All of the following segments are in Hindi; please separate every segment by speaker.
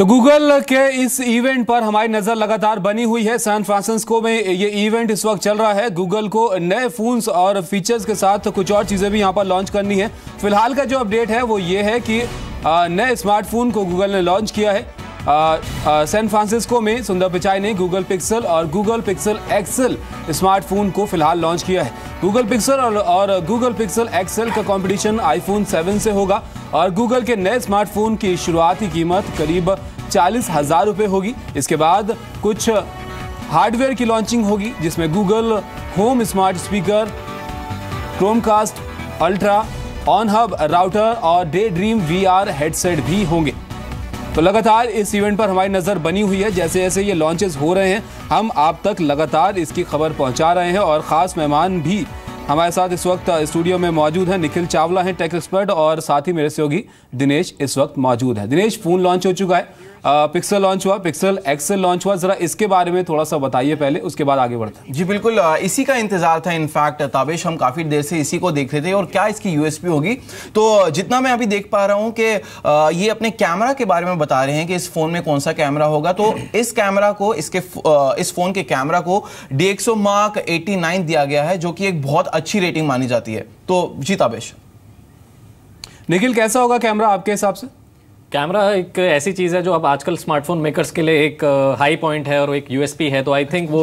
Speaker 1: तो गूगल के इस इवेंट पर हमारी नज़र लगातार बनी हुई है, सैन फ्रांसिस्को में ये इवेंट इस वक्त चल रहा है। गूगल को नए फोन्स और फीचर्स के साथ कुछ और चीज़ें भी यहाँ पर लॉन्च करनी है। फ़िलहाल का जो अपडेट है वो ये है कि नए स्मार्टफ़ोन को गूगल ने लॉन्च किया है। सैन फ्रांसिस्को में सुंदर पिचाई ने गूगल पिक्सल और गूगल पिक्सल एक्सेल स्मार्टफ़ोन को फ़िलहाल लॉन्च किया है। गूगल पिक्सल और, और गूगल पिक्सल एक्सेल का कंपटीशन आईफोन 7 से होगा और गूगल के नए स्मार्टफ़ोन की शुरुआती कीमत करीब चालीस हज़ार रुपये होगी। इसके बाद कुछ हार्डवेयर की लॉन्चिंग होगी जिसमें Google Home smart speaker Chromecast Ultra OnHub router और डे ड्रीम वीआर हेडसेट भी होंगे। तो लगातार इस इवेंट पर हमारी नज़र बनी हुई है। जैसे जैसे ये लॉन्चेस हो रहे हैं, हम आप तक लगातार इसकी खबर पहुँचा रहे हैं और ख़ास मेहमान भी हमारे साथ इस वक्त स्टूडियो में मौजूद हैं। निखिल चावला हैं टेक एक्सपर्ट और साथ ही मेरे सहयोगी दिनेश इस वक्त मौजूद है। दिनेश फ़ोन लॉन्च हो चुका है। पिक्सल लॉन्च हुआ पिक्सल एक्सेल लॉन्च हुआ। जरा इसके बारे में थोड़ा सा बताइए पहले उसके बाद आगे बढ़ते हैं।
Speaker 2: जी बिल्कुल इसी का इंतज़ार था इनफैक्ट ताबेश हम काफ़ी देर से इसी को देख रहे थे और क्या इसकी यूएसपी होगी। तो जितना मैं अभी देख पा रहा हूँ कि ये अपने कैमरा के बारे में बता रहे हैं कि इस फ़ोन में कौन सा कैमरा होगा। तो इस कैमरा को इसके इस फ़ोन के कैमरा को डी मार्क एटी दिया गया है जो कि एक बहुत अच्छी रेटिंग मानी जाती है। तो जी ताबेश।
Speaker 1: निखिल कैसा होगा कैमरा आपके हिसाब से?
Speaker 3: कैमरा एक ऐसी चीज़ है जो अब आजकल स्मार्टफ़ोन मेकर्स के लिए एक हाई पॉइंट है और एक यूएसपी है तो आई थिंक वो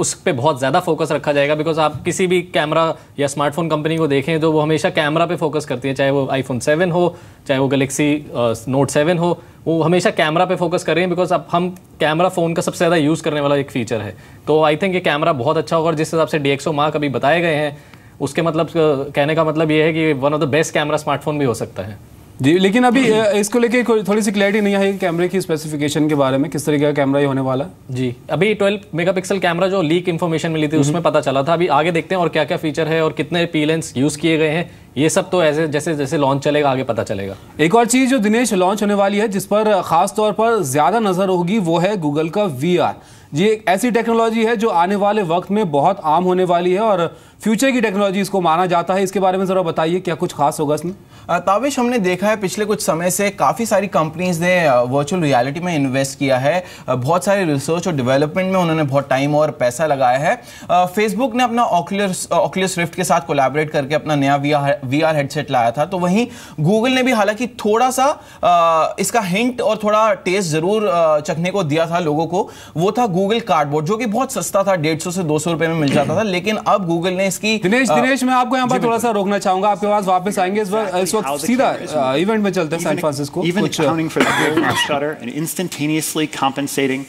Speaker 3: उस पर बहुत ज़्यादा फोकस रखा जाएगा बिकॉज़ आप किसी भी कैमरा या स्मार्टफ़ोन कंपनी को देखें तो वो हमेशा कैमरा पे फोकस करती है, चाहे वो आईफोन सेवन हो, चाहे वो गलेक्सी नोट सेवन हो, वो हमेशा कैमरा पे फोकस कर रहे हैं बिकॉज़ अब हम कैमरा फ़ोन का सबसे ज़्यादा यूज़ करने वाला एक फीचर है। तो आई थिंक ये कैमरा बहुत अच्छा होगा और जिस हिसाब से डी एक्सो मार्क अभी बताए गए हैं, उसके मतलब कहने का मतलब ये है कि one of the best camera smartphone भी हो सकता है।
Speaker 1: जी लेकिन अभी इसको लेके थोड़ी सी क्लैरिटी नहीं है कैमरे की स्पेसिफिकेशन के बारे में किस तरीके का कैमरा ही होने वाला?
Speaker 3: जी अभी 12 मेगापिक्सल कैमरा जो लीक इन्फॉर्मेशन मिली थी हम्म। उसमें पता चला था। अभी आगे देखते हैं और क्या क्या फीचर है और कितने पी लेंस यूज़ किए गए हैं। ये सब तो ऐसे जैसे जैसे लॉन्च चलेगा आगे पता चलेगा।
Speaker 1: एक और चीज़ जो दिनेश लॉन्च होने वाली है जिस पर खास तौर पर ज़्यादा नज़र होगी वो है गूगल का वीआर ये एक ऐसी टेक्नोलॉजी है जो आने वाले वक्त में बहुत आम होने वाली है और फ्यूचर की टेक्नोलॉजी इसको माना जाता है। इसके बारे में जरा बताइए, क्या कुछ खास होगा इसमें?
Speaker 2: ताबिश हमने देखा है पिछले कुछ समय से काफ़ी सारी कंपनीज़ ने वर्चुअल रियलिटी में इन्वेस्ट किया है। बहुत सारे रिसर्च और डेवलपमेंट में उन्होंने बहुत टाइम और पैसा लगाया है। फेसबुक ने अपना ऑक्यूलस ऑक्यूलस स्विफ्ट के साथ कोलैबोरेट करके अपना नया वी आर हेडसेट लाया था। तो वहीं गूगल ने भी हालाँकि थोड़ा सा इसका हिंट और थोड़ा टेस्ट ज़रूर चखने को दिया था लोगों को। वो था गूगल कार्डबोर्ड जो कि बहुत सस्ता था डेढ़ सौ से दो सौ रुपए में मिल जाता था लेकिन अब गूगल ने इसकी
Speaker 1: दिनेश दिनेश मैं आपको यहाँ पर थोड़ा सा रोकना चाहूंगा आपके पास वापस आएंगे इस वक्त सीधा इवेंट में चलते हैं San Francisco
Speaker 4: even accounting for the build shutter and instantaneously compensating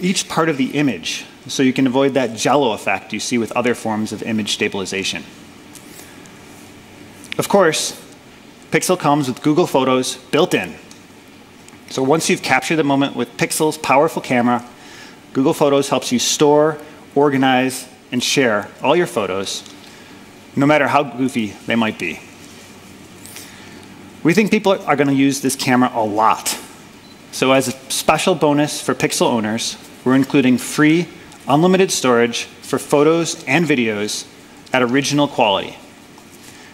Speaker 4: each part of the image so you can avoid that jello effect you see with other forms of image stabilization. Of course, Pixel comes with Google Photos built in. So once you've captured the moment with Pixel's powerful camera, Google Photos helps you store, organize, and share all your photos, no matter how goofy they might be. We think people are going to use this camera a lot. So as a special bonus for Pixel owners, we're including free, unlimited storage for photos and videos at original quality.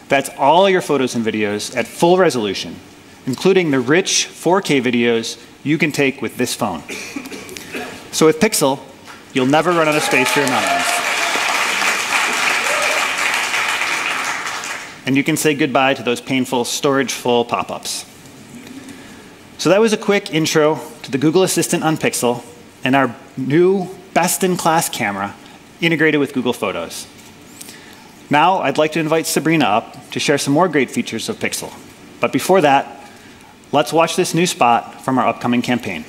Speaker 4: That's all your photos and videos at full resolution, including the rich 4K videos you can take with this phone. So with Pixel, you'll never run out of space for your memories. and you can say goodbye to those painful storage full pop-ups. So that was a quick intro to the Google Assistant on Pixel and our new best-in-class camera integrated with Google Photos. Now I'd like to invite Sabrina up to share some more great features of Pixel. But before that, let's watch this new spot from our upcoming campaign.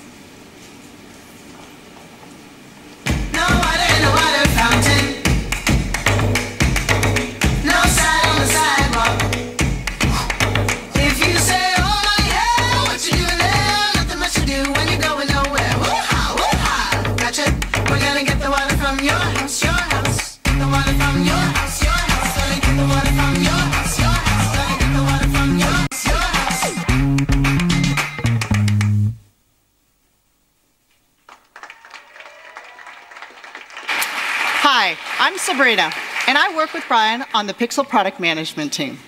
Speaker 5: Hi, I'm Sabrina, and I work with Brian on the Pixel product management team.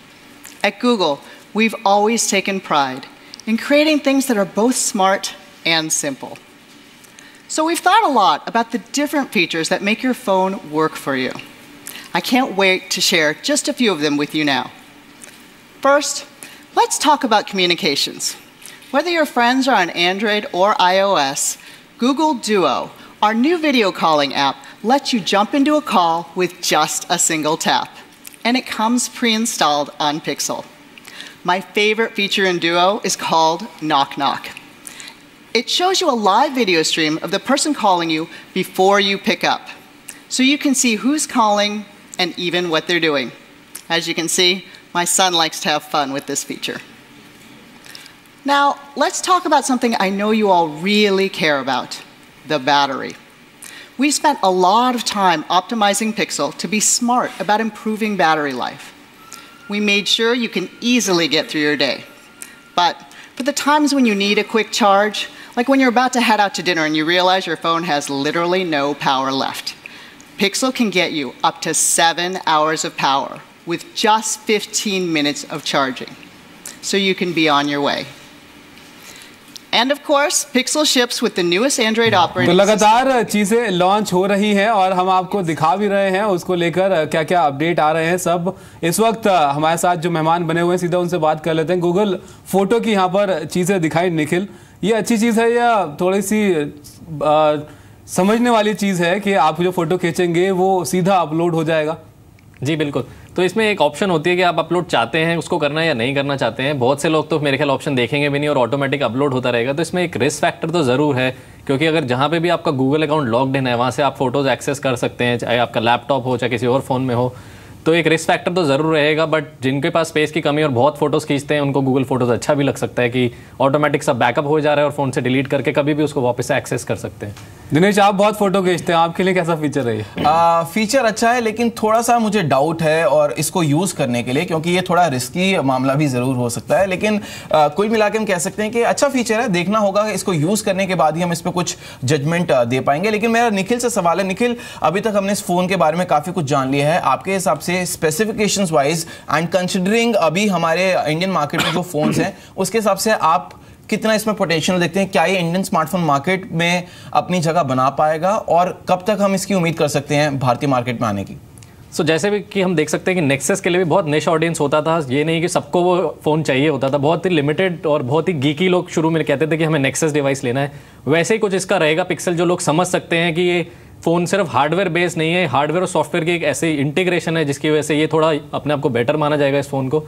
Speaker 5: At Google, we've always taken pride in creating things that are both smart and simple. So, we've thought a lot about the different features that make your phone work for you. I can't wait to share just a few of them with you now. First, let's talk about communications. Whether your friends are on Android or iOS, Google Duo, our new video calling app, lets you jump into a call with just a single tap. And it comes pre installed on Pixel. My favorite feature in Duo is called Knock Knock. It shows you a live video stream of the person calling you before you pick up. So you can see who's calling and even what they're doing. As you can see, my son likes to have fun with this feature. Now, let's talk about something I know you all really care about the battery. We spent a lot of time optimizing Pixel to be smart about improving battery life. We made sure you can easily get through your day. But for the times when you need a quick charge, like when you're about to head out to dinner and you realize your phone has literally no power left. Pixel can get you up to seven hours of power with just 15 minutes of charging. So you can be on your way. And of course, Pixel ships with the newest Android
Speaker 1: तो
Speaker 5: operating
Speaker 1: लगातार चीज़ें लॉन्च हो रही हैं और हम आपको दिखा भी रहे हैं उसको लेकर क्या क्या अपडेट आ रहे हैं सब। इस वक्त हमारे साथ जो मेहमान बने हुए हैं सीधा उनसे बात कर लेते हैं। गूगल फ़ोटो की यहाँ पर चीज़ें दिखाई निखिल। ये अच्छी चीज़ है या थोड़ी सी आ, समझने वाली चीज़ है कि आप जो फ़ोटो खींचेंगे वो सीधा अपलोड हो जाएगा?
Speaker 3: जी बिल्कुल। तो इसमें एक ऑप्शन होती है कि आप अपलोड चाहते हैं, उसको करना या नहीं करना चाहते हैं। बहुत से लोग तो मेरे ख्याल ऑप्शन देखेंगे भी नहीं और ऑटोमेटिक अपलोड होता रहेगा। तो इसमें एक रिस्क फैक्टर तो ज़रूर है, क्योंकि अगर जहाँ पे भी आपका गूगल अकाउंट लॉग्ड इन है, वहाँ से आप फ़ोटोज़ एक्सेस कर सकते हैं, चाहे आपका लैपटॉप हो, चाहे किसी और फ़ोन में हो। तो एक रिस्क फैक्टर तो ज़रूर रहेगा बट जिनके पास स्पेस की कमी और बहुत फ़ोटोज़ खींचते हैं उनको गूगल फ़ोटोज़ अच्छा भी लग सकता है कि ऑटोमेटिक सब बैकअप हो जा रहा है और फ़ोन से डिलीट करके कभी भी उसको वापस एक्सेस कर सकते हैं।
Speaker 1: दिनेश आप बहुत फ़ोटो खींचते हैं आपके लिए कैसा फीचर है
Speaker 2: फीचर अच्छा है लेकिन थोड़ा सा मुझे डाउट है और इसको यूज़ करने के लिए क्योंकि ये थोड़ा रिस्की मामला भी ज़रूर हो सकता है। लेकिन आ, कुल मिला के हम कह सकते हैं कि अच्छा फीचर है देखना होगा इसको यूज़ करने के बाद ही हम इस पर कुछ जजमेंट दे पाएँगे। लेकिन मेरा निखिल से सवाल है निखिल अभी तक हमने इस फ़ोन के बारे में काफ़ी कुछ जान लिया है। आपके हिसाब से स्पेसिफिकेशन वाइज एंड कंसिडरिंग अभी हमारे इंडियन मार्केट में जो फ़ोन हैं उसके हिसाब से आप कितना इसमें पोटेंशियल देखते हैं क्या ये इंडियन स्मार्टफ़ोन मार्केट में अपनी जगह बना पाएगा और कब तक हम इसकी उम्मीद कर सकते हैं भारतीय मार्केट में आने की?
Speaker 3: सो so, जैसे भी कि हम देख सकते हैं कि नेक्सेस के लिए भी बहुत निश ऑडियंस होता था। ये नहीं कि सबको वो फ़ोन चाहिए होता था। बहुत ही लिमिटेड और बहुत ही गीकी लोग शुरू में कहते थे कि हमें नेक्सेस डिवाइस लेना है। वैसे ही कुछ इसका रहेगा पिक्सल जो लोग समझ सकते हैं कि ये फ़ोन सिर्फ़ हार्डवेयर बेस नहीं है, हार्डवेयर और सॉफ्टवेयर की एक ऐसी इंटीग्रेशन है जिसकी वजह से ये थोड़ा अपने आप को बेटर माना जाएगा इस फ़ोन को।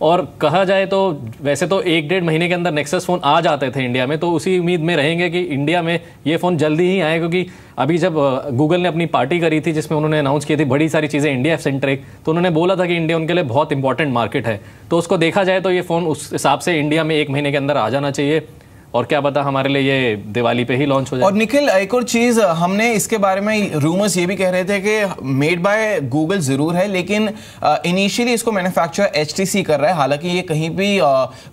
Speaker 3: और कहा जाए तो वैसे तो एक डेढ़ महीने के अंदर नेक्सस फ़ोन आ जाते थे इंडिया में तो उसी उम्मीद में रहेंगे कि इंडिया में ये फ़ोन जल्दी ही आए, क्योंकि अभी जब गूगल ने अपनी पार्टी करी थी जिसमें उन्होंने अनाउंस की थी बड़ी सारी चीज़ें इंडिया सेंट्रिक तो उन्होंने बोला था कि इंडिया उनके लिए बहुत इंपॉर्टेंट मार्केट है। तो उसको देखा जाए तो ये फ़ोन उस हिसाब से इंडिया में एक महीने के अंदर आ जाना चाहिए। और क्या पता हमारे लिए ये दिवाली पे ही लॉन्च हो जाए।
Speaker 2: और निखिल एक और चीज़ हमने इसके बारे में रूमर्स ये भी कह रहे थे कि मेड बाय गूगल ज़रूर है लेकिन इनिशियली इसको मैन्युफैक्चर एच कर रहा है। हालाँकि ये कहीं भी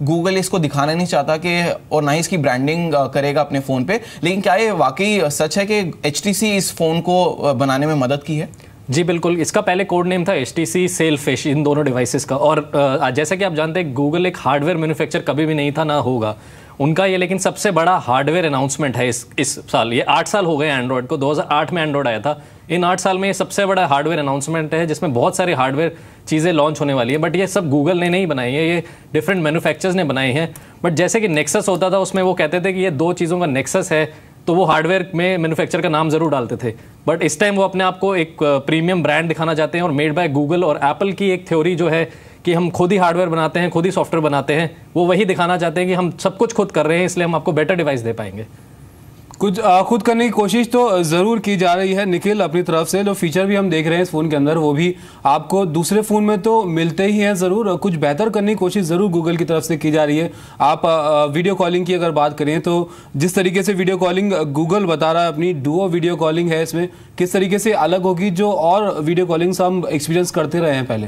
Speaker 2: गूगल इसको दिखाना नहीं चाहता कि और ना ही इसकी ब्रांडिंग करेगा अपने फ़ोन पे। लेकिन क्या ये वाकई सच है कि एचटीसी इस फ़ोन को बनाने में मदद की है?
Speaker 3: जी बिल्कुल। इसका पहले कोड नेम था H T C Sailfish इन दोनों डिवाइसेस का। और जैसा कि आप जानते हैं गूगल एक हार्डवेयर मैन्युफैक्चर कभी भी नहीं था ना होगा। उनका ये लेकिन सबसे बड़ा हार्डवेयर अनाउंसमेंट है इस इस साल। ये आठ साल हो गए एंड्रॉयड को। 2008 में एंड्रॉयड आया था। इन आठ साल में ये सबसे बड़ा हार्डवेयर अनाउंसमेंट है, जिसमें बहुत सारी हार्डवेयर चीज़ें लॉन्च होने वाली है। बट ये सब गूगल ने नहीं बनाई है। ये डिफरेंट मैनुफैक्चर्स ने बनाई हैं। बट जैसे कि नेक्सस होता था, उसमें वो कहते थे कि ये दो चीज़ों का नेक्सस है तो वो हार्डवेयर में मैन्युफैक्चर का नाम ज़रूर डालते थे। बट इस टाइम वो अपने आप को एक प्रीमियम ब्रांड दिखाना चाहते हैं और मेड बाय गूगल और एप्पल की एक थ्योरी जो है कि हम खुद ही हार्डवेयर बनाते हैं, खुद ही सॉफ्टवेयर बनाते हैं, वो वही दिखाना चाहते हैं कि हम सब कुछ खुद कर रहे हैं, इसलिए हम आपको बेटर डिवाइस दे पाएँगे।
Speaker 1: कुछ खुद करने की कोशिश तो ज़रूर की जा रही है, निखिल अपनी तरफ़ से जो फीचर भी हम देख रहे हैं इस फ़ोन के अंदर, वो भी आपको दूसरे फ़ोन में तो मिलते ही हैं ज़रूर। कुछ बेहतर करने की कोशिश ज़रूर गूगल की तरफ़ से की जा रही है। आप वीडियो कॉलिंग की अगर बात करें तो जिस तरीके से वीडियो कॉलिंग गूगल बता रहा है अपनी डुओ वीडियो कॉलिंग है इसमें, किस तरीके से अलग होगी जो और वीडियो कॉलिंग हम एक्सपीरियंस करते रहे हैं पहले।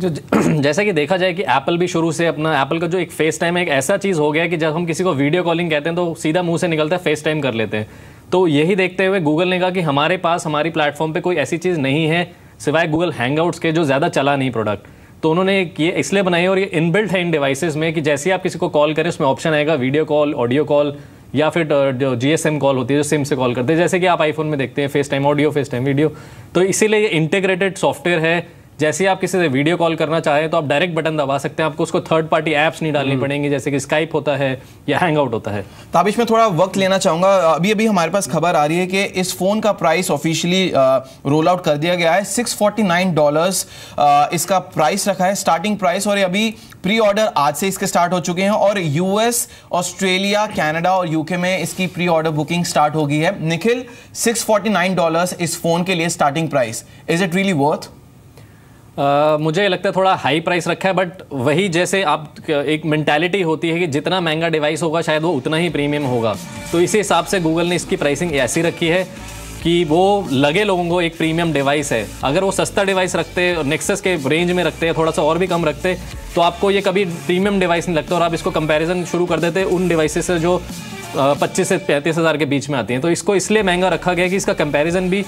Speaker 3: जो जैसा कि देखा जाए कि एप्पल भी शुरू से अपना एप्पल का जो एक फेस टाइम है, एक ऐसा चीज़ हो गया कि जब हम किसी को वीडियो कॉलिंग कहते हैं तो सीधा मुँह से निकलता है फेस टाइम कर लेते हैं। तो यही देखते हुए गूगल ने कहा कि हमारे पास, हमारी प्लेटफॉर्म पे कोई ऐसी चीज़ नहीं है, सिवाय गूगल हैंगआउट्स के जो ज़्यादा चला नहीं प्रोडक्ट तो उन्होंने ये इसलिए बनाई और ये इनबिल्ट है इन डिवाइसेस में कि जैसे ही आप किसी को कॉल करें, उसमें ऑप्शन आएगा वीडियो कॉल ऑडियो कॉल या फिर जो जीएसएम कॉल होती है, जो सिम से कॉल करते हैं। जैसे कि आप आईफोन में देखते हैं FaceTime audio FaceTime video तो इसीलिए ये इंटीग्रेटेड सॉफ्टवेयर है। जैसे आप किसी से वीडियो कॉल करना चाहें तो आप डायरेक्ट बटन दबा सकते हैं। आपको उसको थर्ड पार्टी एप्स नहीं डालनी हम्म। पड़ेंगी जैसे कि स्काइप होता है या हैंग आउट होता है।
Speaker 2: ताबिश में थोड़ा वक्त लेना चाहूँगा। अभी अभी हमारे पास खबर आ रही है कि इस फ़ोन का प्राइस ऑफिशियली रोल आउट कर दिया गया है। 649 डॉलर्स इसका प्राइस रखा है। स्टार्टिंग प्राइस और अभी प्री ऑर्डर आज से इसके स्टार्ट हो चुके हैं और यूएस ऑस्ट्रेलिया कनाडा और यूके में इसकी प्री ऑर्डर बुकिंग स्टार्ट हो। गई है निखिल 649 डॉलर्स इस फ़ोन के लिए starting price is it really worth
Speaker 3: Uh, मुझे लगता है थोड़ा हाई प्राइस रखा है बट वही जैसे आप एक मेंटालिटी होती है कि जितना महँगा डिवाइस होगा शायद वो उतना ही प्रीमियम होगा। तो इसी हिसाब से गूगल ने इसकी प्राइसिंग ऐसी रखी है कि वो लगे लोगों को एक प्रीमियम डिवाइस है। अगर वो सस्ता डिवाइस रखते नेक्सस के रेंज में रखते हैं थोड़ा सा और भी कम रखते तो आपको ये कभी प्रीमियम डिवाइस नहीं लगता और आप इसको कंपैरिजन शुरू कर देते उन डिवाइसेस से जो पच्चीस से पैंतीस हज़ार के बीच में आती हैं। तो इसको इसलिए महँगा रखा गया कि इसका कंपैरिजन भी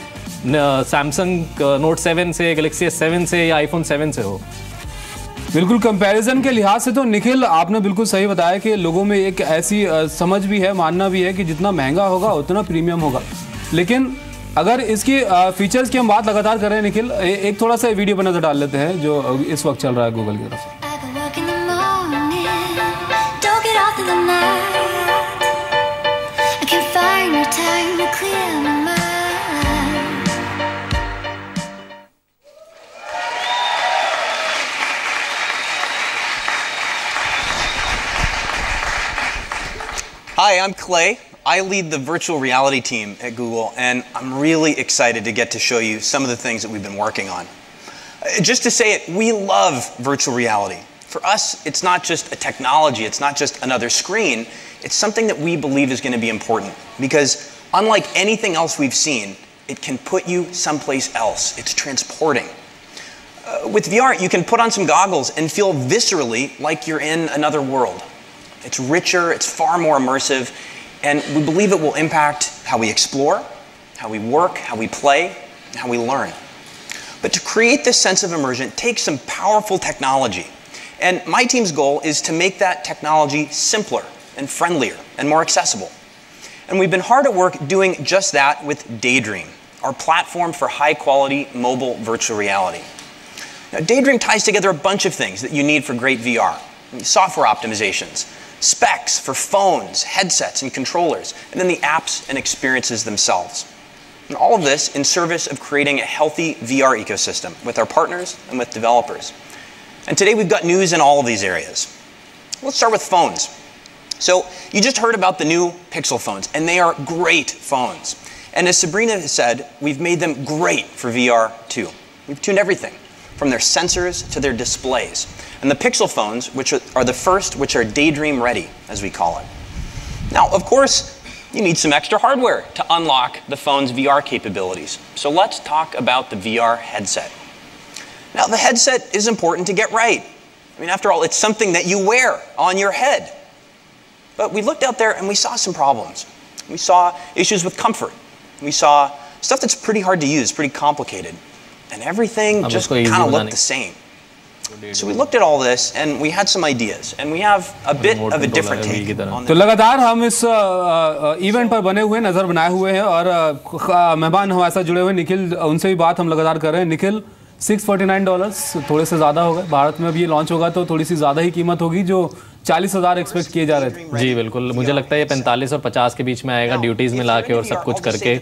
Speaker 3: सैमसंग नोट सेवन से गलेक्सी एस सेवन से या आईफोन सेवन से हो।
Speaker 1: बिल्कुल कंपैरिजन के लिहाज से तो निखिल आपने बिल्कुल सही बताया कि लोगों में एक ऐसी समझ भी है मानना भी है कि जितना महँगा होगा उतना प्रीमियम होगा। लेकिन अगर इसकी फीचर्स की हम बात लगातार कर रहे हैं निखिल एक थोड़ा सा वीडियो पर नज़र डाल लेते हैं जो इस वक्त चल रहा है गूगल की तरफ़ से।
Speaker 6: Hi, I'm Clay. I lead the virtual reality team at Google, and I'm really excited to get to show you some of the things that we've been working on. Uh, just to say it, we love virtual reality. For us, it's not just a technology, it's not just another screen, it's something that we believe is going to be important because, unlike anything else we've seen, it can put you someplace else. It's transporting. Uh, with VR, you can put on some goggles and feel viscerally like you're in another world. It's richer, it's far more immersive, and we believe it will impact how we explore, how we work, how we play, how we learn. But to create this sense of immersion takes some powerful technology. And my team's goal is to make that technology simpler and friendlier and more accessible. And we've been hard at work doing just that with Daydream, our platform for high quality mobile virtual reality. Now, Daydream ties together a bunch of things that you need for great VR software optimizations, specs for phones, headsets, and controllers, and then the apps and experiences themselves. And all of this in service of creating a healthy VR ecosystem with our partners and with developers. And today we've got news in all of these areas. Let's start with phones. So, you just heard about the new Pixel phones, and they are great phones. And as Sabrina said, we've made them great for VR too. We've tuned everything from their sensors to their displays. And the Pixel phones, which are, are the first which are daydream ready, as we call it. Now, of course, you need some extra hardware to unlock the phone's VR capabilities. So let's talk about the VR headset. Now, the headset is important to get right. I mean, after all, it's something that you wear on your head. But we looked out there and we saw some problems. We saw issues with comfort. We saw stuff that's pretty hard to use, pretty complicated and everything just kind of looked the same. So we looked at all this and we had some ideas and we have a bit of a different take on
Speaker 1: तो लगातार हम इस इवेंट पर बने हुए नज़र बनाए हुए हैं और मेहमान हमारे साथ जुड़े हुए निखिल उनसे भी बात हम लगातार कर रहे हैं। निखिल 649 डॉलर्स थोड़े से ज़्यादा हो गए। भारत में अब ये लॉन्च होगा तो थोड़ी सी ज़्यादा ही कीमत होगी जो चालीस हज़ार एक्सपेक्ट किए जा रहे थे।
Speaker 3: जी बिल्कुल। मुझे लगता है ये पैंतालीस और पचास के बीच में आएगा ड्यूटीज़ में ला के और सब कुछ करके।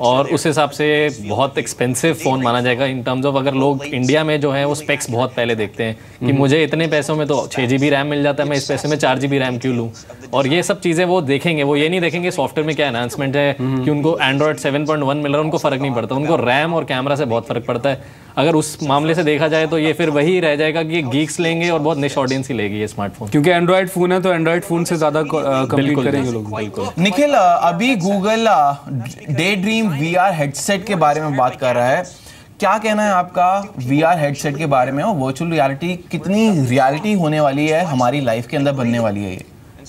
Speaker 3: और उस हिसाब से बहुत एक्सपेंसिव फ़ोन माना जाएगा। इन टर्म्स ऑफ़ अगर लोग इंडिया में जो है वो स्पेक्स बहुत पहले देखते हैं कि हम्म। मुझे इतने पैसों में तो छः जी रैम मिल जाता है मैं इस पैसे में चार जी रैम क्यों लूँ? और ये सब चीज़ें वो देखेंगे वो ये नहीं देखेंगे सॉफ्टवेयर में क्या एनहांसमेंट है हम्म। कि उनको एंड्रॉइड सेवन पॉइंट वन मिल रहा है उनको फ़र्क नहीं पड़ता। उनको रैम और कैमरा से बहुत फ़र्क पड़ता है। अगर उस मामले से देखा जाए तो ये फिर वही रह जाएगा कि गीक्स लेंगे और बहुत निश ऑडियंस ही लेगी ये स्मार्टफ़ोन
Speaker 1: क्योंकि एंड्रॉइड फ़ोन है तो एंड्रॉइड फ़ोन से ज़्यादा कंप्लीट करेंगे लोग बिल्कुल।
Speaker 2: निखिल अभी Google Daydream VR headset के बारे में बात कर रहा है। क्या कहना है आपका वी आर हेडसेट के बारे में और वर्चुअल रियलिटी कितनी रियलिटी होने वाली है हमारी लाइफ के अंदर बनने वाली है ये?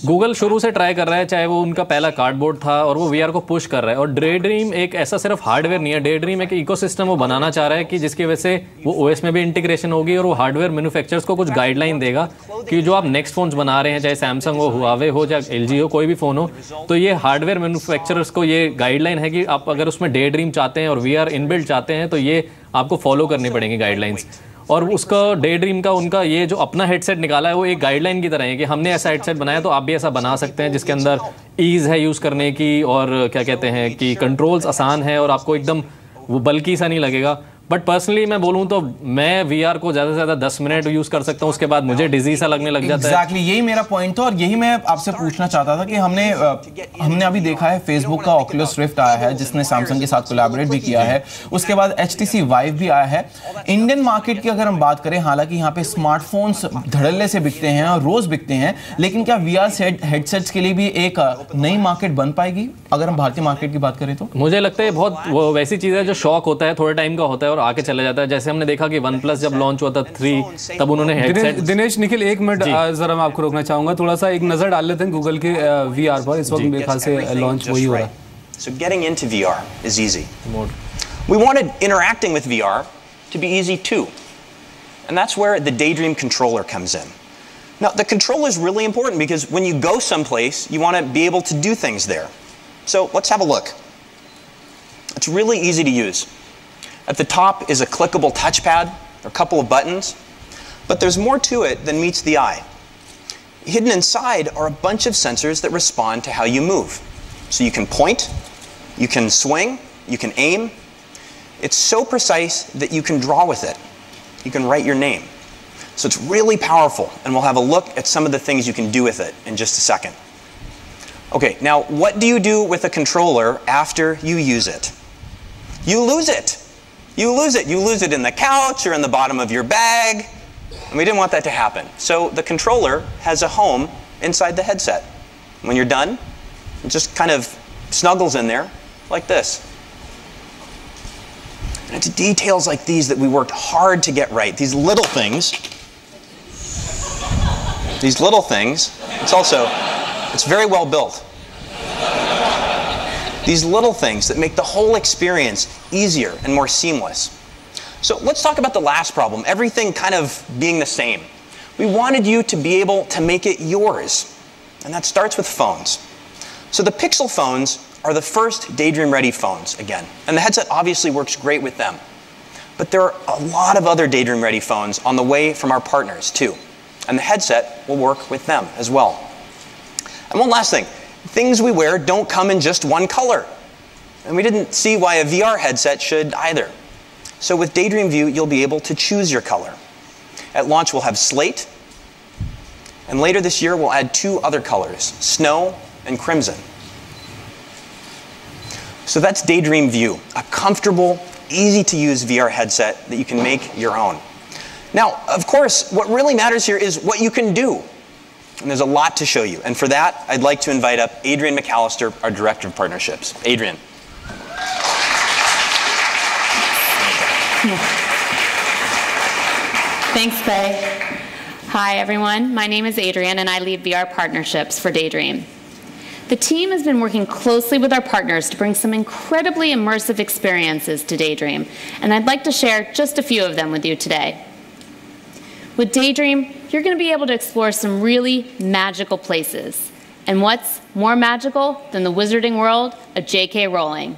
Speaker 3: गूगल शुरू से ट्राई कर रहा है, चाहे वो उनका पहला कार्डबोर्ड था और वो वीआर को पुश कर रहा है। और डे ड्रीम एक ऐसा सिर्फ़ हार्डवेयर नहीं है। डे ड्रीम एक इकोसिस्टम वो बनाना चाह रहा है कि जिसकी वजह से वो ओएस में भी इंटीग्रेशन होगी और वो हार्डवेयर मैन्युफैक्चरर्स को कुछ गाइडलाइन देगा कि जो आप नेक्स्ट फोन्स बना रहे हैं, चाहे सैमसंग हो हुआवे हो या LG हो, कोई भी फ़ोन हो तो ये हार्डवेयर मैन्युफैक्चरर्स को ये गाइडलाइन है कि आप अगर उसमें डे ड्रीम चाहते हैं और वी आर चाहते हैं तो ये आपको फॉलो करनी पड़ेंगी गाइडलाइंस और उसका डे ड्रीम का, उनका ये जो अपना हेडसेट निकाला है, वो एक गाइडलाइन की तरह है कि हमने ऐसा हेडसेट बनाया तो आप भी ऐसा बना सकते हैं, जिसके अंदर ईज़ है यूज़ करने की और क्या कहते हैं कि कंट्रोल्स आसान है और आपको एकदम वो बल्कि सा नहीं लगेगा। बट पर्सनली मैं बोलूँ तो मैं वीआर को ज़्यादा से ज़्यादा दस मिनट यूज़ कर सकता हूँ उसके बाद मुझे डिजी सा लगने लग जाता
Speaker 2: exactly, है यही मेरा पॉइंट था और यही मैं आपसे पूछना चाहता था कि हमने हमने अभी देखा है फेसबुक का ऑक्यूलस स्विफ्ट आया है जिसने सैमसंग के साथ कोलैबोरेट भी किया है। उसके बाद एच टी वाइव भी आया है। इंडियन मार्केट की अगर हम बात करें हालाँकि यहाँ पे स्मार्टफोन्स धड़ल्ले से बिकते हैं और रोज बिकते हैं लेकिन क्या वी आर हेडसेट्स के लिए भी एक नई मार्केट बन पाएगी? अगर हम भारतीय मार्केट की बात करें तो।
Speaker 3: मुझे लगता है बहुत वैसी चीज़ है जो शौक होता है थोड़े टाइम का होता है और आके चला जाता है जैसे हमने देखा कि वन प्लस जब लॉन्च हुआ था थ्री तब उन्होंने हेडसेट
Speaker 1: दिनेश निखिल एक मिनट जरा मैं आपको रोकना चाहूंगा थोड़ा सा एक नजर डाल लेते हैं गूगल के वीआर पर इस वक्त मेरे ख्याल से लॉन्च वही हो रहा है
Speaker 6: So getting into VR is easy. We wanted interacting with VR to be easy too. And that's where the Daydream controller comes in. Now, the controller is really important because when you go someplace, you want to be able to do things there. So let's have a look. It's really easy to use. At the top is a clickable touchpad, or a couple of buttons, but there's more to it than meets the eye. Hidden inside are a bunch of sensors that respond to how you move. So you can point, you can swing, you can aim. It's so precise that you can draw with it. You can write your name. So it's really powerful, and we'll have a look at some of the things you can do with it in just a second. Okay, now what do you do with a controller after you use it? You lose it you lose it. You lose it in the couch or in the bottom of your bag. And we didn't want that to happen. So the controller has a home inside the headset. When you're done, it just kind of snuggles in there like this. And it's details like these that we worked hard to get right. These little things. These little things. It's also, it's very well built. These little things that make the whole experience easier and more seamless. So let's talk about the last problem, everything kind of being the same. We wanted you to be able to make it yours, and that starts with phones. So the Pixel phones are the first Daydream ready phones again, and the headset obviously works great with them. But there are a lot of other Daydream ready phones on the way from our partners too, and the headset will work with them as well. And one last thing, things we wear don't come in just one color. And we didn't see why a VR headset should either. So with Daydream View, you'll be able to choose your color. At launch, we'll have slate, and later this year, we'll add two other colors, snow and crimson. So that's Daydream View, a comfortable, easy to use VR headset that you can make your own. Now, of course, what really matters here is what you can do and there's a lot to show you. And for that, I'd like to invite up Adrian McAllister, our Director of Partnerships. Adrian.
Speaker 7: Thanks, Clay. Hi, everyone. My name is Adrian, and I lead VR partnerships for Daydream. The team has been working closely with our partners to bring some incredibly immersive experiences to Daydream, and I'd like to share just a few of them with you today. With Daydream, you're going to be able to explore some really magical places. And what's more magical than the wizarding world of J.K. Rowling?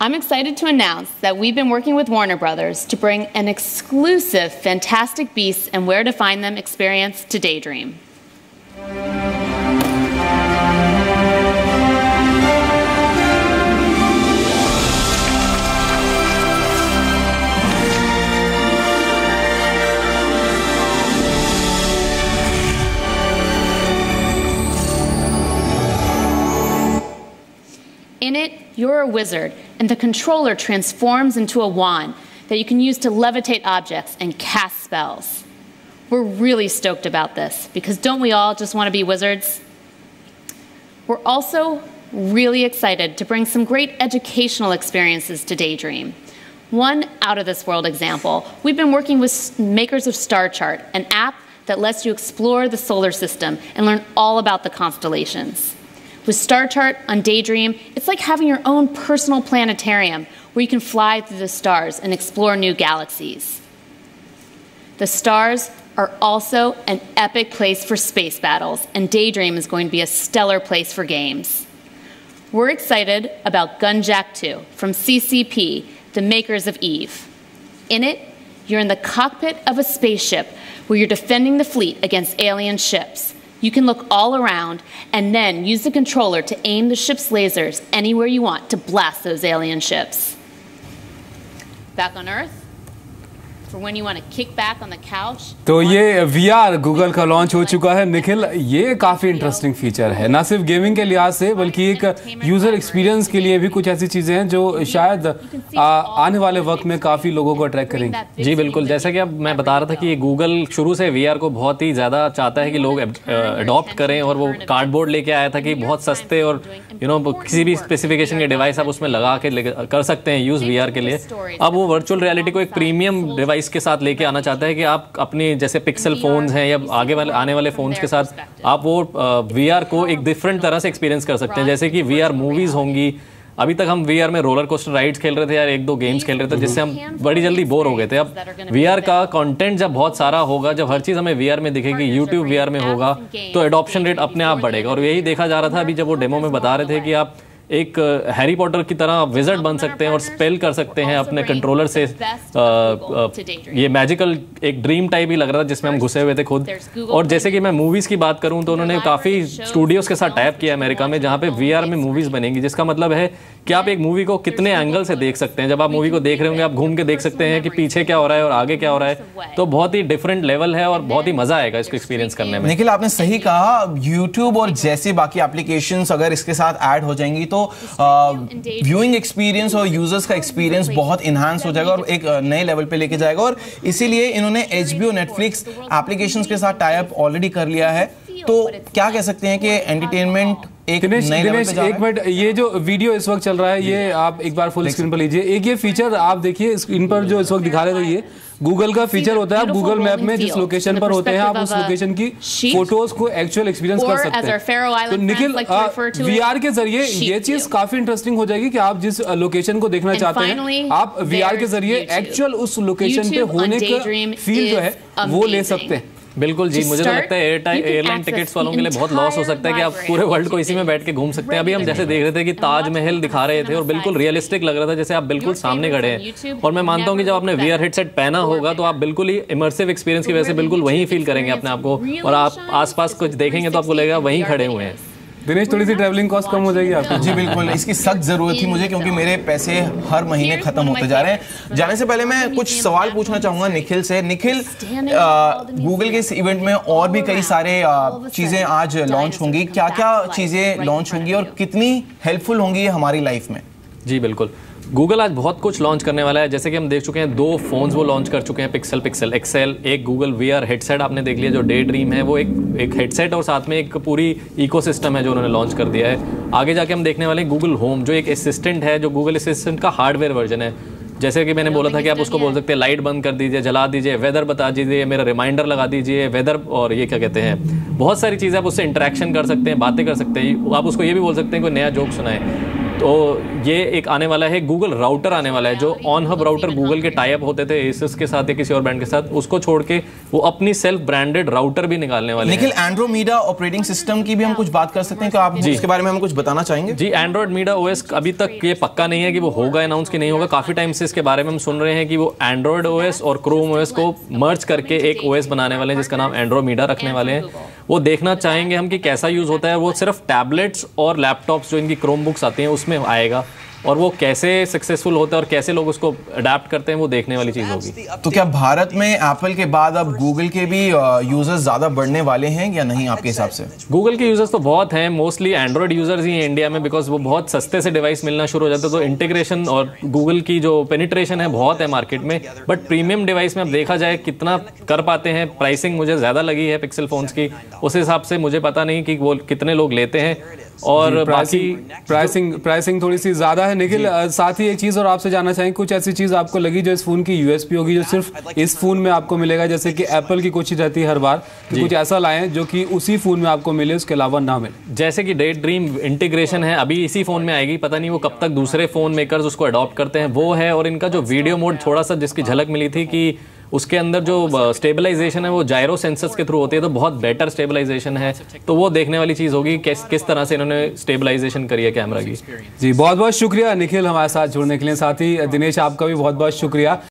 Speaker 7: I'm excited to announce that we've been working with Warner Brothers to bring an exclusive Fantastic Beasts and Where to Find Them experience to Daydream. In it, you're a wizard, and the controller transforms into a wand that you can use to levitate objects and cast spells. We're really stoked about this because don't we all just want to be wizards? We're also really excited to bring some great educational experiences to Daydream. One out of this world example, we've been working with makers of Star Chart, an app that lets you explore the solar system and learn all about the constellations. With Star Chart on Daydream, it's like having your own personal planetarium where you can fly through the stars and explore new galaxies. The stars are also an epic place for space battles, and Daydream is going to be a stellar place for games. We're excited about Gunjack 2 from CCP, the makers of Eve. In it, you're in the cockpit of a spaceship where you're defending the fleet against alien ships. You can look all around and then use the controller to aim the ship's lasers anywhere you want to blast those alien ships. Back on Earth,
Speaker 1: तो ये वी आर गूगल का लॉन्च हो चुका है। निखिल ये काफ़ी इंटरेस्टिंग फीचर है। ना सिर्फ़ गेमिंग के लिहाज से बल्कि एक यूज़र एक्सपीरियंस के लिए भी कुछ ऐसी चीज़ें हैं जो शायद आ, आने वाले वक्त में काफ़ी लोगों को अट्रैक्ट करेंगी।
Speaker 3: जी बिल्कुल। जैसा कि अब मैं बता रहा था कि गूगल शुरू से वीआर को बहुत ही ज़्यादा चाहता है कि लोग अडॉप्ट करें और वो कार्डबोर्ड लेके आया था कि बहुत सस्ते और यू नो किसी भी स्पेसिफिकेशन के डिवाइस आप उसमें लगा के कर सकते हैं यूज़ वीआर के लिए। अब वो वर्चुअल रियलिटी को एक प्रीमियम डिवाइस डिवाइस के साथ लेके आना चाहता है कि आप अपनी जैसे पिक्सल फोन्स हैं या आगे वाले आने वाले फोन्स के साथ आप वो वीआर को एक डिफरेंट तरह से एक्सपीरियंस कर सकते हैं। जैसे कि वीआर मूवीज़ होंगी। अभी तक हम वीआर में रोलर कोस्टर राइड्स खेल रहे थे या एक दो गेम्स खेल रहे थे जिससे हम बड़ी जल्दी बोर हो गए थे। अब वी का कंटेंट जब बहुत सारा होगा जब हर चीज़ हमें वी में दिखेगी यूट्यूब वी में होगा तो एडॉप्शन रेट अपने आप बढ़ेगा। और यही देखा जा रहा था अभी जब वो डेमो में बता रहे थे कि आप एक हैरी पॉटर की तरह विजट बन सकते हैं और स्पेल कर सकते हैं अपने कंट्रोलर से ये मैजिकल एक ड्रीम टाइप ही लग रहा था जिसमें हम घुसे हुए थे खुद। और जैसे कि मैं मूवीज़ की बात करूँ तो उन्होंने काफ़ी स्टूडियोज़ के साथ टैप किया अमेरिका में जहाँ पे वीआर में मूवीज़ बनेंगी जिसका मतलब है कि आप एक मूवी को कितने एंगल से देख सकते हैं। जब आप मूवी को देख रहे होंगे आप घूम के देख सकते हैं कि पीछे क्या हो रहा है और आगे क्या हो रहा है। तो बहुत ही डिफरेंट लेवल है और बहुत ही मज़ा आएगा इसको एक्सपीरियंस करने में।
Speaker 2: निखिल आपने सही कहा यूट्यूब और जैसे बाकी एप्लीकेशन अगर इसके साथ ऐड हो जाएँगी तो व्यूइंग एक्सपीरियंस और यूज़र्स का एक्सपीरियंस बहुत इन्हांस हो जाएगा और एक नए लेवल पे लेके जाएगा और इसीलिए इन्होंने एच बी नेटफ्लिक्स एप्लीकेशन के साथ टाइप ऑलरेडी कर लिया है। तो क्या कह सकते हैं कि एंटरटेनमेंट एक दिनेश दिनेश
Speaker 1: एक मिनट ये जो वीडियो इस वक्त चल रहा है ये आप एक बार फुल स्क्रीन पर लीजिए। एक ये फीचर आप देखिए स्क्रीन पर जो इस वक्त दिखा रहे थे ये गूगल का फीचर होता है गूगल मैप में जिस लोकेशन पर होते हैं आप उस लोकेशन की फ़ोटोज़ को एक्चुअल एक्सपीरियंस कर सकते हैं। तो निखिल वीआर के ज़रिए ये चीज़ काफ़ी इंटरेस्टिंग हो जाएगी कि आप जिस लोकेशन को देखना चाहते हैं आप वीआर के ज़रिए एक्चुअल उस लोकेशन पे होने का फील जो है वो ले सकते हैं।
Speaker 3: बिल्कुल जी मुझे तो लगता है एयर एयरलाइन टिकट्स वालों के लिए बहुत लॉस हो सकता है कि आप पूरे वर्ल्ड को इसी में बैठ के घूम सकते हैं। अभी हम जैसे देख रहे थे कि ताजमहल दिखा रहे थे और बिल्कुल रियलिस्टिक लग रहा था जैसे आप बिल्कुल सामने खड़े हैं। और मैं मानता हूँ कि जब आपने वीआर हेडसेट पहना होगा तो आप बिल्कुल ही इमर्सिव एक्सपीरियंस की वजह से बिल्कुल वहीं फील करेंगे अपने आपको और आप आसपास कुछ देखेंगे तो आपको लगेगा वहीं खड़े हुए हैं।
Speaker 1: दिनेश थोड़ी सी ट्रैवलिंग कॉस्ट कम हो जाएगी आपको।
Speaker 2: जी बिल्कुल। इसकी सख्त ज़रूरत थी मुझे क्योंकि मेरे पैसे हर महीने खत्म होते जा रहे हैं। जाने से पहले मैं कुछ सवाल पूछना चाहूँगा निखिल से। निखिल गूगल के इस इवेंट में और भी कई सारे चीज़ें आज लॉन्च होंगी। क्या क्या चीज़ें लॉन्च होंगी और कितनी हेल्पफुल होंगी हमारी लाइफ में?
Speaker 3: जी बिल्कुल। गूगल आज बहुत कुछ लॉन्च करने वाला है। जैसे कि हम देख चुके हैं, दो फोन्स वो लॉन्च कर चुके हैं पिक्सल पिक्सल एक्सेल एक गूगल वी आर हेडसेट आपने देख लिया, जो डे ड्रीम है, वो एक एक हेडसेट और साथ में एक पूरी इकोसिस्टम है जो उन्होंने लॉन्च कर दिया है। आगे जाके हम देखने वाले गूगल होम जो एक असिस्टेंट है, जो गूगल असिस्टेंट का हार्डवेयर वर्जन है। जैसे कि मैंने बोला था कि आप उसको बोल सकते हैं लाइट बंद कर दीजिए, जला दीजिए वेदर बता दीजिए, मेरा रिमाइंडर लगा दीजिए वेदर और ये क्या कहते हैं, बहुत सारी चीज़ें आप उससे इंटरेक्शन कर सकते हैं, बातें कर सकते हैं। आप उसको ये भी बोल सकते हैं, कोई नया जोक सुनाए। तो ये एक आने वाला है गूगल राउटर आने वाला है जो ऑन हब राउटर गूगल के टाइप होते थे एसएस के साथ या किसी और ब्रांड के साथ उसको छोड़ के वो अपनी सेल्फ ब्रांडेड राउटर भी निकालने वाले
Speaker 2: निखिल एंड्रोमीडा ऑपरेटिंग सिस्टम की भी हम कुछ बात कर सकते हैं आप जी। इसके बारे में हम कुछ बताना चाहेंगे?
Speaker 3: जी एंड्रॉइड मीडा ओएस अभी तक ये पक्का नहीं है कि वो होगा अनाउंस की नहीं होगा। काफ़ी टाइम से इसके बारे में हम सुन रहे हैं कि वो एंड्रॉइड ओएस और क्रोम ओएस को मर्ज करके एक ओएस बनाने वाले हैं जिसका नाम एंड्रोमीडा रखने वाले हैं। वो देखना चाहेंगे हम कि कैसा यूज़ होता है। वो सिर्फ़ टैबलेट्स और लैपटॉप्स जो इनकी क्रोम बुक्स आती हैं उसमें आएगा और वो कैसे सक्सेसफुल होता है और कैसे लोग उसको अडेप्ट करते हैं वो देखने वाली चीज़ होगी।
Speaker 2: तो क्या भारत में एप्पल के बाद अब गूगल के भी यूज़र्स ज़्यादा बढ़ने वाले हैं या नहीं आपके हिसाब से?
Speaker 3: गूगल के यूज़र्स तो बहुत हैं मोस्टली एंड्रॉयड यूज़र्स ही हैं इंडिया में बिकॉज़ वो बहुत सस्ते से डिवाइस मिलना शुरू हो जाता है तो इंटीग्रेशन और गूगल की जो पेनिट्रेशन है बहुत है मार्केट में बट प्रीमियम डिवाइस में अब देखा जाए कितना कर पाते हैं प्राइसिंग मुझे ज़्यादा लगी है पिक्सल फोन्स की उस हिसाब से मुझे पता नहीं कि वो कितने लोग लेते हैं। और
Speaker 1: प्राइसिंग
Speaker 3: बाकी
Speaker 1: प्राइसिंग प्राइसिंग थोड़ी सी ज़्यादा है निखिल। साथ ही एक चीज़ और आपसे जानना चाहेंगे कुछ ऐसी चीज़ आपको लगी जो इस फ़ोन की यूएसपी होगी जो सिर्फ़ इस फ़ोन में आपको मिलेगा जैसे कि एप्पल की कोशिश रहती है हर बार कि कुछ ऐसा लाएँ जो कि उसी फ़ोन में आपको मिले उसके अलावा ना मिले।
Speaker 3: जैसे कि डेट ड्रीम इंटीग्रेशन है अभी इसी फ़ोन में आएगी पता नहीं वो कब तक दूसरे फ़ोन मेकर्स उसको अडॉप्ट करते हैं वो है और इनका जो वीडियो मोड थोड़ा सा जिसकी झलक मिली थी कि उसके अंदर जो स्टेबलाइजेशन है, वो जायरो सेंसर्स के थ्रू होती है तो बहुत बेटर स्टेबलाइजेशन है। तो वो देखने वाली चीज़ होगी किस किस तरह से इन्होंने स्टेबलाइजेशन करी है कैमरा की।
Speaker 1: जी बहुत बहुत शुक्रिया निखिल हमारे साथ जुड़ने के लिए। साथ ही, दिनेश, आपका भी बहुत बहुत शुक्रिया।